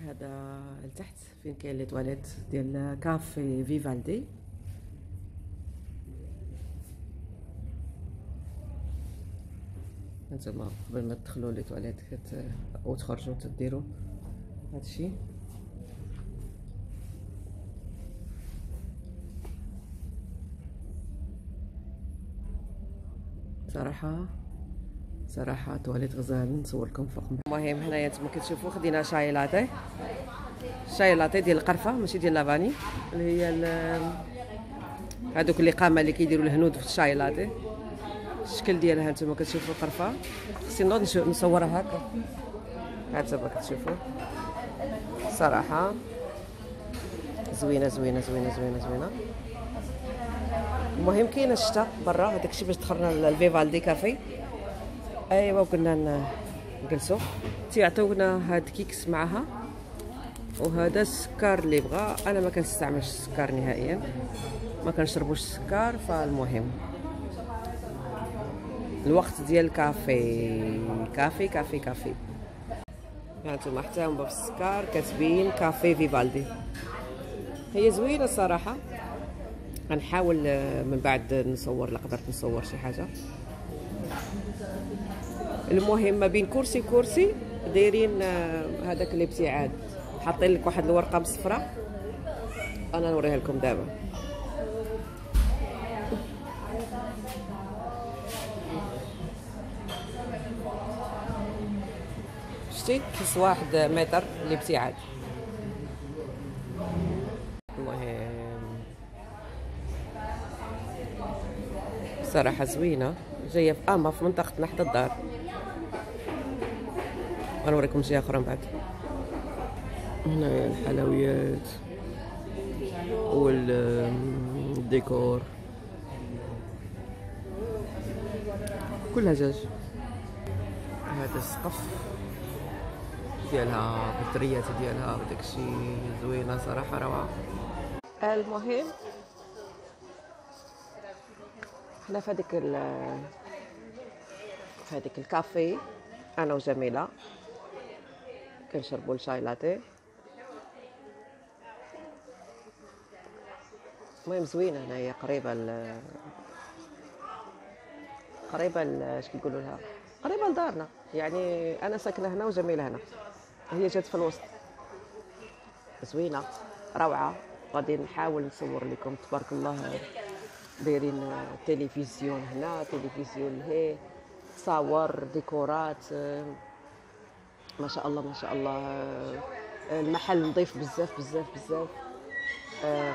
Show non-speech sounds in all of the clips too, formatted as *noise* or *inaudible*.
هذا لتحت فين كاين les toilettes ديال café Vivaldi. هانتوما قبل ما تدخلوا les toilettes كت وتخرجوا تديروا هادشي. صراحة صراحة تواليت غزال نصور لكم فوق. المهم هنايا نتوما كتشوفوا خدينا شاي لاتيه. شاي لاتيه ديال القرفة ماشي ديال لافاني. اللي هي هادوك اللي قامة اللي كيديروا الهنود في الشاي لاتيه. الشكل ديالها نتوما كتشوفوا القرفه خصني نوض نصورها هكا. نتوما كتشوفوا. صراحة زوينة زوينة زوينة زوينة زوينة. المهم كاين الشتا برا هذاك الشيء باش دخلنا لل Vivaldi café. ايوا ن- نجلسوا. تيعطيونا هاد kiks معها وهذا السكر اللي بغا أنا ما كنستعملش السكر نهائيا. ما كنشربوش السكر فالمهم. الوقت ديال ال café. café café café. هانتوما حتى هما بالسكر كاتبين café Vivaldi. هي زوينة الصراحه غنحاول آه، من بعد نصور لا قدرت نصور شي حاجة. المهم ما بين كرسي كرسي دايرين آه، هذاك الابتعاد حاطين لك واحد الورقة مصفراء أنا نوريها لكم دابا. شتي؟ كيس واحد متر الابتعاد المهم. صراحة زوينة. جاية في أما في منطقتنا حدا الدار. غنوريكم جهة أخرى من بعد. هنايا الحلويات والديكور كلها جاج. هذا السقف ديالها بالدريات ديالها وداكشي زوينة صراحة روعة. المهم حنا في هذيك ال- في هذيك الكافي أنا وجميلة. كنشربوا الشاي لاتيه المهم زوينه هنايا قريبه ل قريبه ل- اش كيقولوا لها؟ قريبه لدارنا يعني أنا ساكنة هنا وجميله هنا. هي جات في الوسط. زوينة روعة. غادي نحاول نصور لكم. تبارك الله دايرين تلفزيون هنا تلفزيون هي. تصاور ديكورات. ما شاء الله ما شاء الله. المحل نظيف بزاف بزاف بزاف. آه،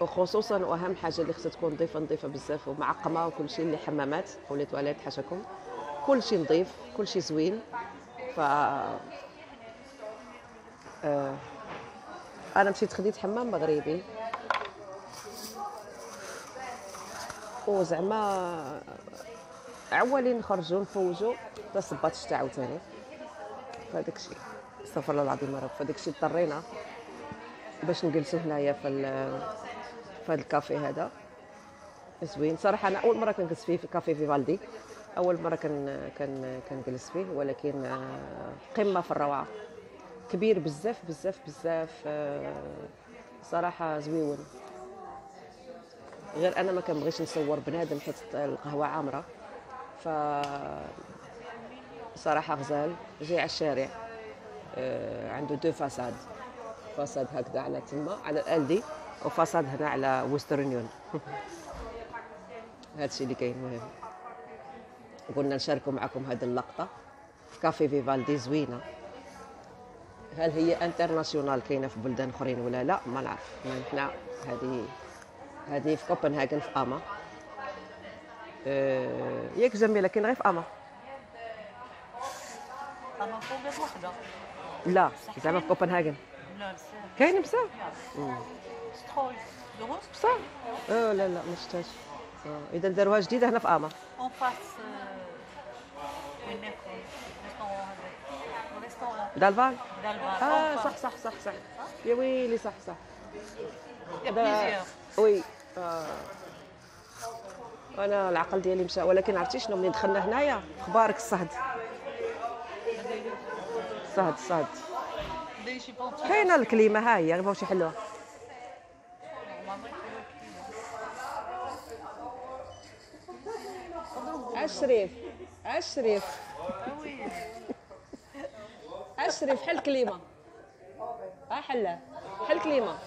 وخصوصا وأهم حاجة اللي خصها تكون نظيفة نظيفة بزاف ومعقمة وكل شيء اللي حمامات ولي تواليت حاشاكم كل شيء نظيف كل شيء زوين. ف آه، أنا مشيت خديت حمام مغربي. وزعما عوالين نخرجوا نفوجوا. حتى صبات الشتا عاوتاني فهداك الشيء استغفر الله العظيم رب. فهداك الشيء اضطرينا باش نجلسوا هنايا في في هذا الكافي هذا. زوين. صراحة أنا أول مرة كنجلس فيه في café Vivaldi أول مرة كان كان كنجلس فيه ولكن آه، قمة في الروعة. كبير بزاف بزاف بزاف آه، صراحة زوين. غير أنا ما كنبغيش نصور بنادم حيت القهوة عامرة. ف صراحة غزال جاي على الشارع آه، عنده deux façades façade هكذا على تما على ال Aldi و façade هنا على Western Union *laughs* هادشي اللي كاين المهم قلنا نشاركوا معكم هذه اللقطة في café Vivaldi زوينة. هل هي internationale كاينة في بلدان أخرين ولا لا؟ ما نعرف. حنا هذه هذه في كوبنهاجن في أما. أه ياك جميله كاين غير في أما؟ اما فوقات وحده لا زعما في كوبنهاجن لا بزاف كاين بصح سترول دوروس بصح آه لا لا ما شفتهاش. إذا داروها جديده هنا في اما اون فاس وين ناكل دالفال؟ دالفار آه صح صح صح صح. يا ويلي صح صح. وي آه. أنا العقل ديالي مشى ولكن عرفتي شنو ملي دخلنا هنايا؟ أخبارك الصهد. الصهد الصهد ديري شي؟ بونتي كاينة الكليمه ها هي نبغيو شي حلوة. عشريف عشريف عشريف حل كليمه ها حلا حل كليمه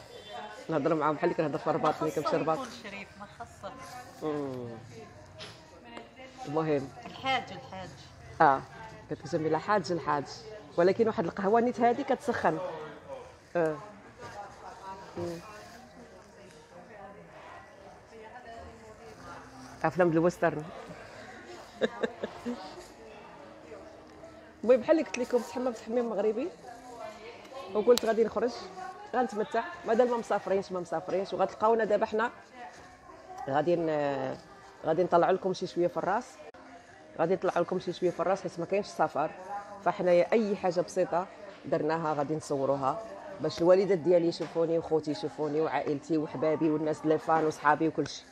نهضر معاهم بحال اللي كنهضر في الرباط ملي كنمشي الرباط شريف ما. المهم الحاج الحاج. آه قلت لك جميله حاج الحاج. ولكن واحد القهوة نيت هذه كتسخن. أه. أفلام ديال الويسترن *laughs* المهم بحال اللي قلت لكم تحممت تحميم مغربي. وقلت غادي نخرج غنتمتع. مادام ما مسافرينش ما مسافرينش. وغتلقاونا دابا حنا. غادي غادي نطلع لكم شي شوية في الراس. غادي نطلع لكم شي شوية في الراس حيت ما كاينش سفر. فحنايا أي حاجة بسيطة درناها غادي نصوروها. باش الوالدات ديالي يشوفوني وخوتي يشوفوني وعائلتي وحبابي والناس اللي فان وصحابي وكلشي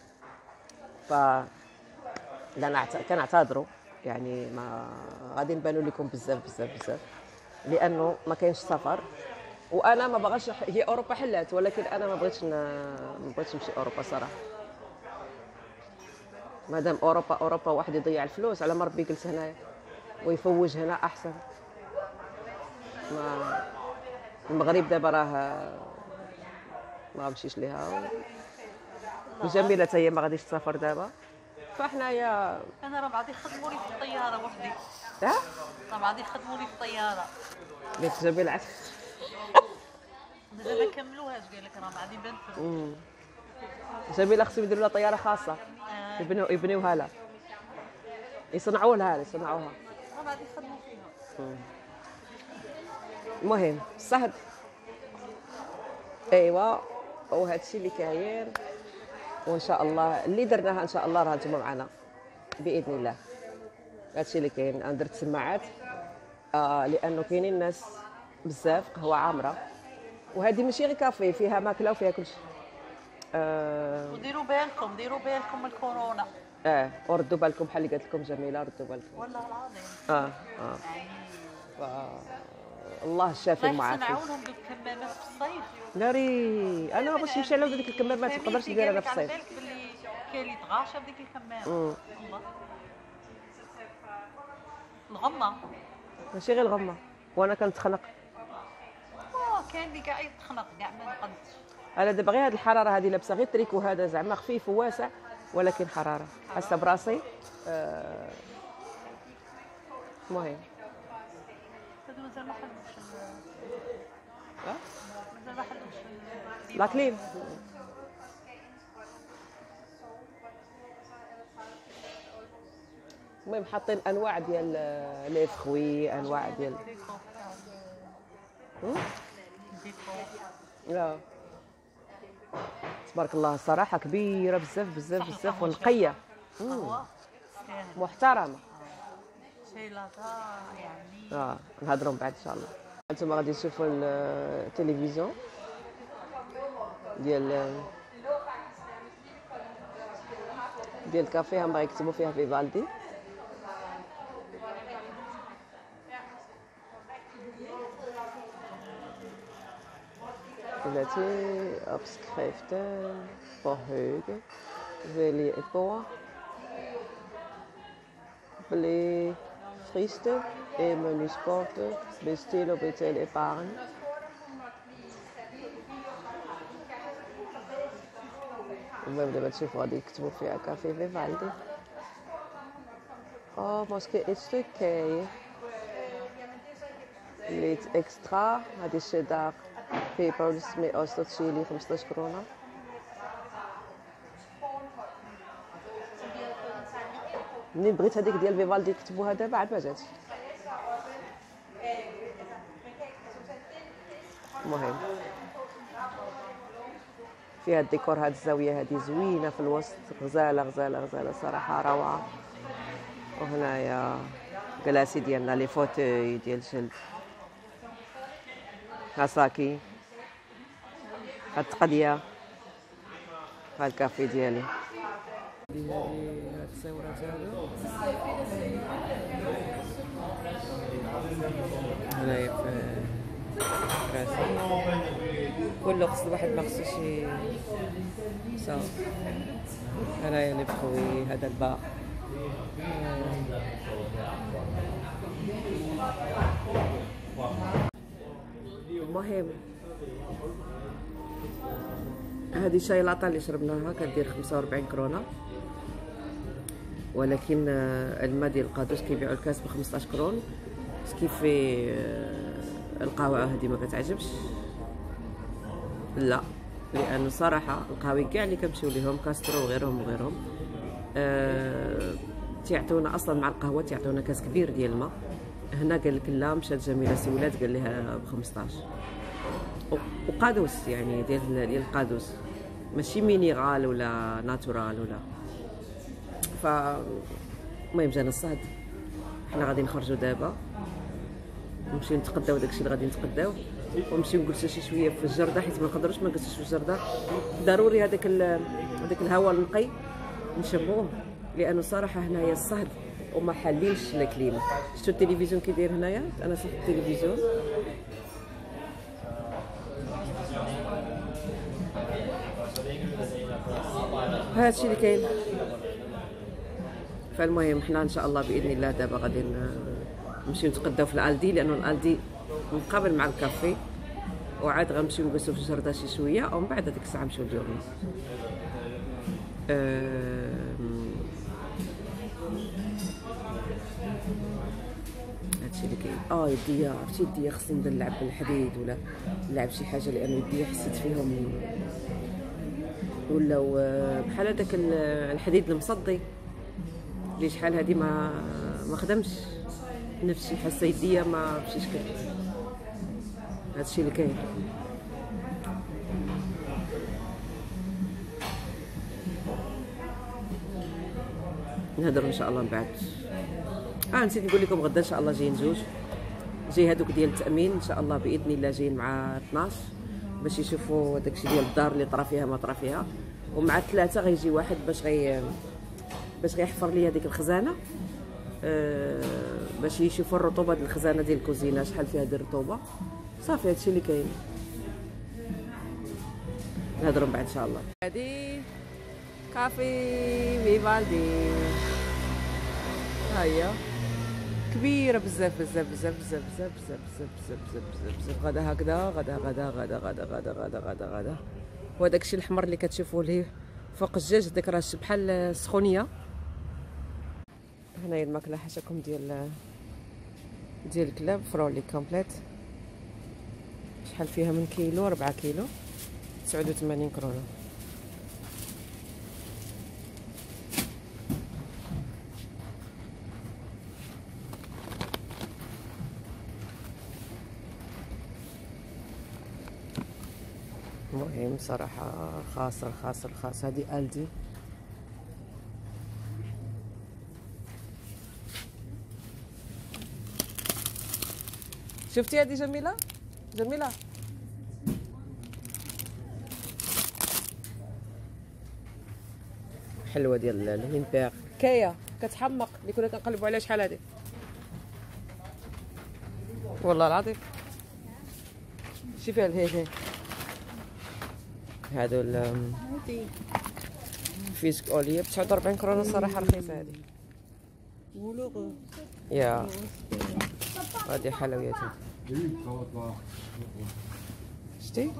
ف لا نعت... كنعتذروا. يعني ما غادي نبانوا لكم بزاف بزاف بزاف. لأنه ما كاينش سفر. وأنا ما باغاش هي أوروبا حلات ولكن أنا ما بغيتش. ما بغيتش نمشي أوروبا صراحة. مادام أوروبا أوروبا واحد يضيع الفلوس على ما ربي يجلس هنايا. ويفوج هنا أحسن. ما المغرب دابا راه ما غنمشيش ليها. وجميلة حتى هي ما غاديش تسافر دابا. فحنايا أنا راه بعدي خدموا لي في الطيارة وحدي. ها؟ راه بعدي خدموا لي في الطيارة. قلت جميله عاد مازال ما كملوهاش قال لك راه بنت مم. جميلة خصهم يديروا لها طيارة خاصة. آه، يبنوا يبنيوها لها. يصنعوا لها يصنعوها. فيها. المهم صهد ايوا وهذا الشيء اللي كاين. وإن شاء الله اللي درناها إن شاء الله راه نتوما معنا. بإذن الله. هذا الشيء اللي كاين. أنا درت سماعات. آه لأنه كاينين ناس بزاف قهوة عامرة. وهذه ماشي غير كافي فيها ماكلة وفيها كل شيء. آه, وديروا بالكم ديروا بالكم من الكورونا. آه وردوا بالكم بحال اللي قالت لكم جميلة ردوا بالكم والله العظيم. آه آه. ف... الله الشافي ما المعافي يصنعوا لهم دوك الكمامات في الصيف. ناري أنا باش نمشي على ديك الكمامات ما نقدرش ندير أنا في الصيف. باللي كاين اللي تغاشى بديك الكمامه. الله. الغمة. ماشي غير الغمة. وأنا كنتخنق آه كاين اللي كاع يتخنق كاع ما نقدش أنا دابا غير هاد الحرارة هذه لابسة غير تريكو هذا زعما خفيف وواسع. ولكن حرارة. حاسه براسي آه، المهم آه، لا كليم المهم حاطين أنواع ديال آه، لي فخوي أنواع ديال. لا. تبارك الله الصراحه كبيرة بزاف بزاف بزاف ونقية. محترمة. شي لاطا يعني. آه نهضروا من بعد إن شاء الله. أنتم غادي تشوفوا ال- التلفزيون ديال ديال الكافيه هم يكتبوا فيها eller til opskrifter for høje. Vælge et bord. Blive fristet af menusportet. Bestil og betale barn. Hvem til for, at ikke tog flere kaffe ved Valde. Og måske et stykke kage. Lidt ekstra radicchedar الشيدار بيبرز مي اوستر تشيلي 15 كرونه منين بغيت هذيك ديال فيفالدي يكتبوها دابا؟ عاد ما جاتش. المهم فيها الديكور هاد الزاوية هادي زوينة في الوسط. غزالة غزالة غزالة. صراحة روعة. وهنايا كلاسي ديالنا لي فوتوي ديال جلد. هاساكي. هاد التقضيه هاد الكافي ديالي. هاد التصاورات هادو هنايا في راسي كله خص الواحد ما خصوش ي- صافي هنايا لي بخوي هذا الباء. المهم هذه شاي لاطا اللي شربناها كدير 45 كرونه ولكن آه، الماء ديال القادوس كيبيعوا الكاس ب 15 كرون كيف آه، القهوة هذه ما كتعجبش؟ لا. لأنه صراحة القهاوي كاع اللي كنمشيو ليهم كاسترو وغيرهم وغيرهم أه تيعطونا أصلا مع القهوة تيعطونا كاس كبير ديال الماء. هنا قال لك لا مشات جميلة سولات قال لها ب 15 و- وقادوس يعني ديال ديال القادوس ماشي minérale ولا naturelle ولا. ف المهم جانا الصهد حنا غادي نخرجوا دابا. نمشيو نتقداو داكشي اللي غادي نتقداو. ونمشيو نجلسوا شي شوية في الجردة حيت ما نقدروش ما نجلسوش في الجردة. ضروري هذاك هذاك الهواء النقي نشموه لأنه صراحة هنايا الصهد وما حالينش لا كليما شفتوا التلفزيون كي داير هنايا؟ أنا شفت التلفزيون. هادشي اللي كاين. فالمهم حنا إن شاء الله بإذن الله دابا غادي نمشيو نتقداو في الألدي لأنه الألدي مقابل مع الكافي وعاد غنمشيو نجلسو في الجردة شي شوية ومن بعد هذيك الساعة نمشيو أم، هادشي اللي كاين. آه يديا عرفتي يديا خصني نبدا نلعب بالحديد ولا نلعب شي حاجة لأنه يديا حسيت فيهم ولاو آه، بحال هذاك ال- الحديد المصدي اللي شحال هادي ما ما خدمش؟ نفس الشيء حاسه يديا ما مشيش كده هادشي اللي كاين. نهضروا إن شاء الله من بعد. آه نسيت نقول لكم غدا إن شاء الله جايين جوج. جاي هذوك ديال التأمين إن شاء الله بإذن الله جايين مع 12 باش يشوفوا داكشي ديال الدار اللي طرا فيها ما طرا فيها. ومع ثلاثة غيجي واحد باش غي باش غيحفر لي هذيك الخزانة. آه، باش يشوفوا الرطوبة ديال الخزانة ديال الكوزينة شحال فيها ديال الرطوبة. صافي هادشي اللي كاين. نهضروا من بعد إن شاء الله. هادي café Vivaldi ها هي كبيره بزاف بزاف بزاف بزاف بزاف بزاف بزاف بزاف بزاف بزاف بزاف غدا هكذا غدا غدا غدا غدا غدا غدا غدا غدا وهذاك الشيء الحمر اللي كتشوفوه ليه فوق الدجاج داك راه بحال السخونيه هنايا الماكله حاشاكم ديال ديال الكلاب Frolic Complete شحال فيها من كيلو 4 كيلو 89 كرونه المهم صراحة خاسر خاسر خاسر هذه ألدي. شفتي هذه جميلة؟ جميلة. حلوة ديال الهيمبير كايا كتحمق. اللي كنا كنقلبوا عليها شحال هذه والله العظيم. شي فيها هادو ال فيسك اوليا ب 49 كرونه صراحة رخيصة هذه. يا هذه حلوياتها شتي.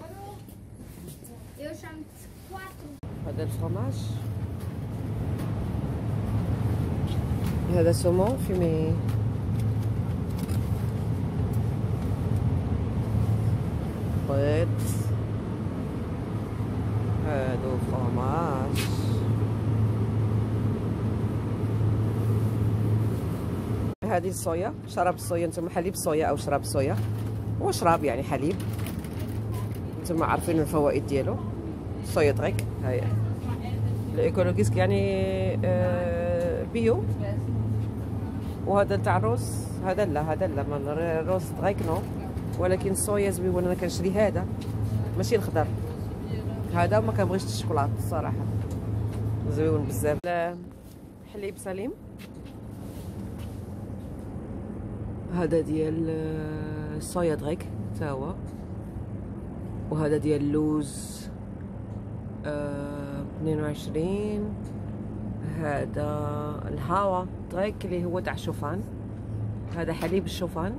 هذا الفرماج. هذا سومون فيمي بيض هادو فرماج هذه الصويا شراب الصويا نتوما حليب الصويا أو شراب الصويا هو شراب يعني حليب. نتوما عارفين الفوائد ديالو. صويا طريك هاي. ال økologisk يعني آه، bio. وهذا تاع الروز هذا لا هذا لا من الروز drik no. ولكن الصويا زوين أنا كنشري هذا. ماشي الخضر. هذا وما كنبغيش الشوكولاط الصراحه زوين بزاف. حليب سليم. هذا ديال آه، الصويا drik تا هو. وهذا ديال اللوز آه 22 هذا الهوا drik اللي هو تاع الشوفان هذا حليب الشوفان.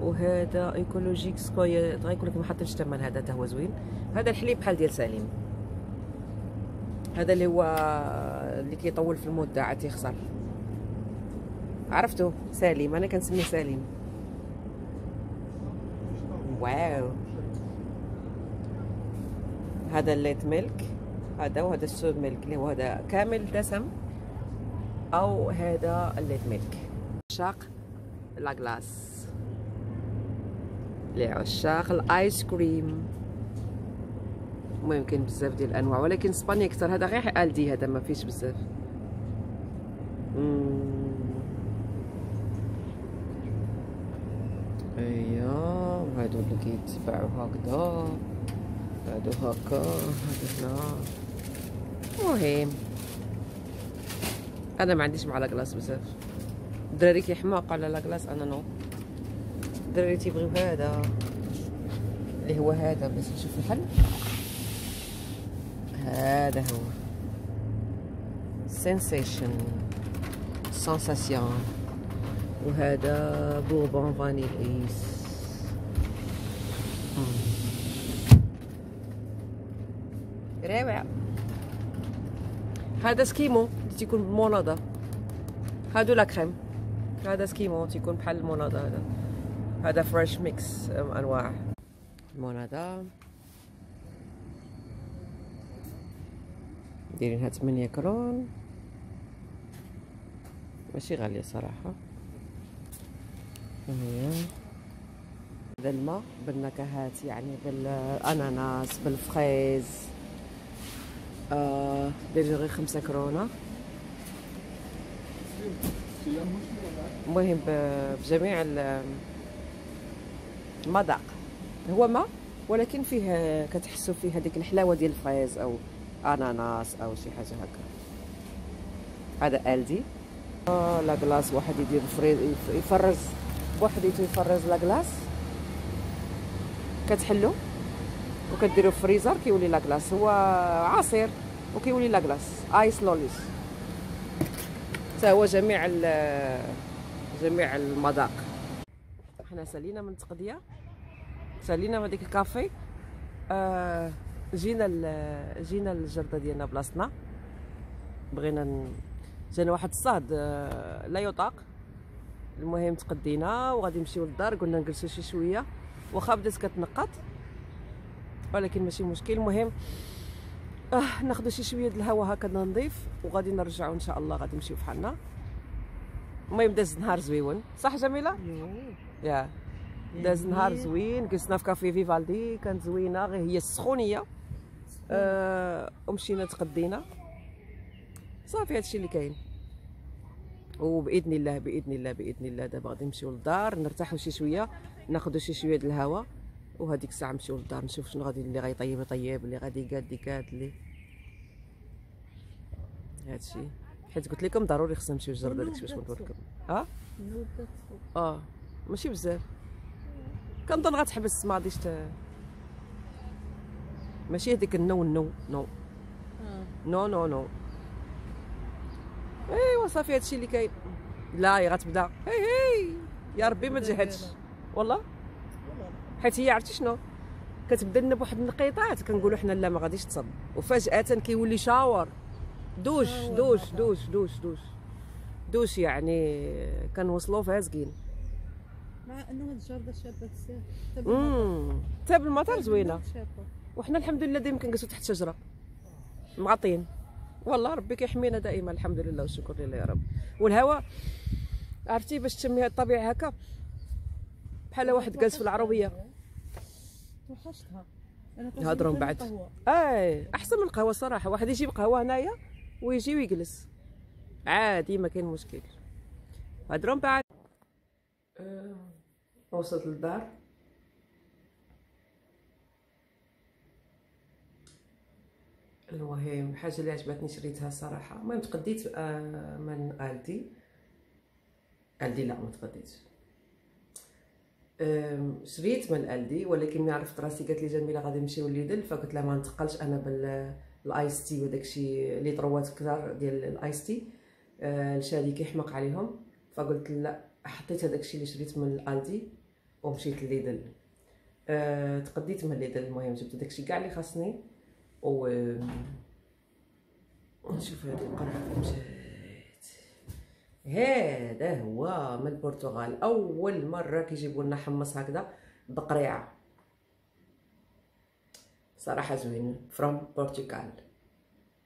وهذا økologisk soya drik ولكن ما حطيتش الثمن هذا تا هو زوين. هذا الحليب بحال ديال سليم. هذا اللي هو اللي كيطول في المده عاد تيخسر عرفتو سليم أنا كنسميه سليم واو. هذا ال letmælk. هذا وهذا ال sødmælk. اللي هو هذا كامل دسم. أو هذا ال letmælk. عشاق la glace لعشاق الآيس كريم. كاين بزاف ديال الأنواع ولكن إسبانيا أكثر. هذا غير الدي هذا ما فيش بزاف. ايوا وهادو اللي كيتباعو هكذا هادو هكا هادو هنا المهم أنا ما عنديش مع لاكلاص بزاف الدراري كيحماقوا على لاكلاص أنا نو. الدراري تيبغيو هذا. اللي هو هذا بس نشوف الحل. هذا هو. سensation سensation وهذا بوربون فانيل ايس روعة هذا سكيمو تيكون بالموناضة هادو لا كريم هذا سكيمو تيكون بحال الموناضة هذا هذا فريش ميكس انواع الموناضة دايرينها 8 كرون ماشي غالية صراحة هي هذا الماء بالنكهات يعني بالاناناس بالفريز آه دايرين غير خمسة كرونة المهم بجميع المذاق. هو ماء ولكن فيه كتحسوا فيه هذيك الحلاوة ديال الفريز أو أناناس أو شي حاجة هكا. هذا ألدي. آه لا واحد يدير فريز يفرز بوحديتو يفرز لا كلاص كتحلو؟ وكديرو في الفريزر كيولي لا كلاص هو عصير وكيولي لا كلاص ايس لوليس حتى هو جميع جميع المذاق. حنا سالينا من التقضيه سالينا من ديك الكافي. آه جينا جينا للجردة ديالنا بلاصتنا. بغينا. جانا واحد الصهد آه لا يطاق. المهم تقدينا وغادي نمشيو للدار. قلنا نجلسو شي شوية. واخا بدات كتنقط. ولكن ماشي مشكل المهم آه ناخذ شي شوية د الهواء هكا نظيف وغادي نرجعوا إن شاء الله غادي نمشيو فحالنا. المهم داز نهار زويون. صح جميلة؟ يا. داز نهار زوين. جلسنا في كافي فيفالدي كانت زوينة. غير هي السخونية. آه ومشينا تقدينا صافي هادشي اللي كاين. وبإذن الله بإذن الله بإذن الله دابا غادي نمشيو للدار نرتاحوا شي شوية ناخذوا شي شوية د الهواء وهذيك الساعة نمشيو للدار نشوف شنو غادي اللي غيطيب يطيب اللي غادي يقاد يقاد اللي هادشي. حيت قلت لكم ضروري خصنا نمشيو للجرده داكشي باش نقول لكم. ها؟ آه ماشي بزاف. كنظن غتحبس ما غاديش ماشي هذيك النو نو نو. نو نو نو. أيوا صافي هادشي اللي كاين. لا هي غتبدا. هي هي. يا ربي ما تجهدش. والله. حيت هي عرفتي شنو؟ كتبدا لنا بواحد النقيطات كنقولوا حنا لا ما غاديش تصب. وفجأة كيولي شاور. دوش دوش دوش دوش دوش. دوش يعني كنوصلوا فازقين مع انه هاد الجرده شابة بزاف. حتى بالمطر. زوينة. وحنا الحمد لله دائما كنجلسوا تحت شجرة. معطين. والله ربي كيحمينا دائما. الحمد لله والشكر لله يا رب. والهواء عرفتي باش تشمي الطبيعة هكا؟ بحال واحد جالس في العربية. توحشتها نهضروا من بعد. اي أحسن من القهوة صراحة. واحد يجيب قهوة هنايا ويجي ويجلس عادي ما كاين مشكل. هضروا من بعد. أه وصلت للدار المهم الحاجة اللي عجبتني شريتها صراحة. المهم تقديت آه من ألدي. ألدي لا ما تقديتش. شريت من ألدي ولكن ملي عرفت راسي. قالت لي جميله غادي نمشيو لليدل فقلت لها ما نتقلش أنا ب ال ice tea وداكشي لي طروات كثار ديال ال ice tea. آه، الشادي كيحمق عليهم. فقلت لا حطيت هذاك اللي شريت من الالدي ومشيت لليدل أه تقديت من ليدل المهم جبت داك الشيء كاع اللي خاصني و نشوف هذه القرعه فين مشات. هذا هو من البرتغال. أول مرة كيجيبوا لنا حمص هكذا بقريعة. صراحة زوين. فروم بورتغال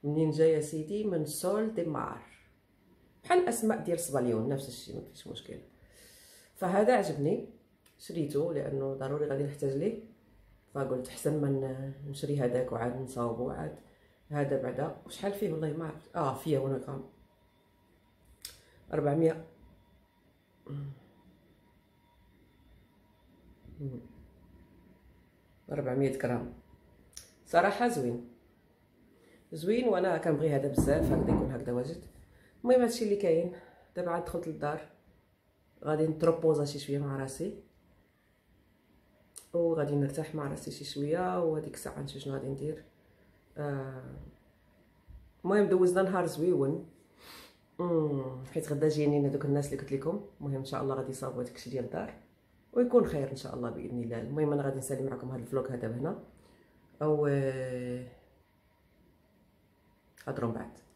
منين جاية سيدي من سول دي مار. بحال الاسماء ديال صباليون نفس الشيء ما فيش مشكل. فهذا عجبني. شريته لأنه ضروري غادي نحتاج ليه. فقلت أحسن من نشري هذاك وعاد نصاوبو عاد هذا بعدا. وشحال فيه؟ والله ما عرفت. آه فيه هنا غرام 400 400 غرام. صراحة زوين. زوين وأنا كنبغي هذا بزاف هكذا يكون هكذا واجد. المهم هادشي اللي كاين دابا عاد دخلت للدار. غادي نتروبوزا شي شوية مع راسي. وغادي نرتاح مع راسي شي شوية وهذيك الساعة نشوف شنو غادي ندير. آه، المهم دوزنا نهار زويون. حيت غدا جايين هذوك الناس اللي قلت لكم. المهم إن شاء الله غادي يصاوبوا الشيء ديال الدار. ويكون خير إن شاء الله بإذن الله. المهم أنا غادي نسالي معكم هذا الفلوق هذا هنا أو آه، هضروا من بعد.